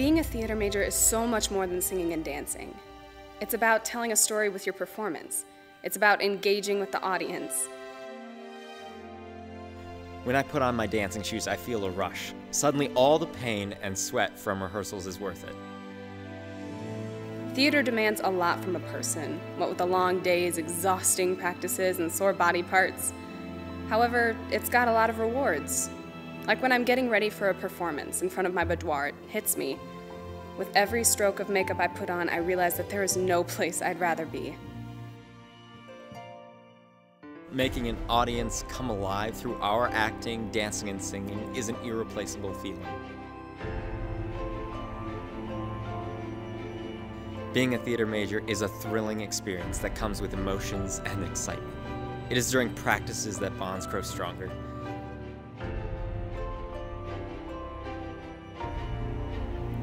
Being a theater major is so much more than singing and dancing. It's about telling a story with your performance. It's about engaging with the audience. When I put on my dancing shoes, I feel a rush. Suddenly, all the pain and sweat from rehearsals is worth it. Theater demands a lot from a person, what with the long days, exhausting practices, and sore body parts. However, it's got a lot of rewards. Like when I'm getting ready for a performance in front of my boudoir, it hits me. With every stroke of makeup I put on, I realize that there is no place I'd rather be. Making an audience come alive through our acting, dancing, and singing is an irreplaceable feeling. Being a theater major is a thrilling experience that comes with emotions and excitement. It is during practices that bonds grow stronger.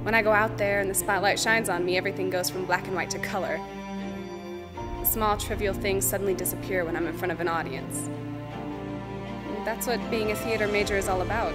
When I go out there and the spotlight shines on me, everything goes from black and white to color. Small, trivial things suddenly disappear when I'm in front of an audience. That's what being a theater major is all about.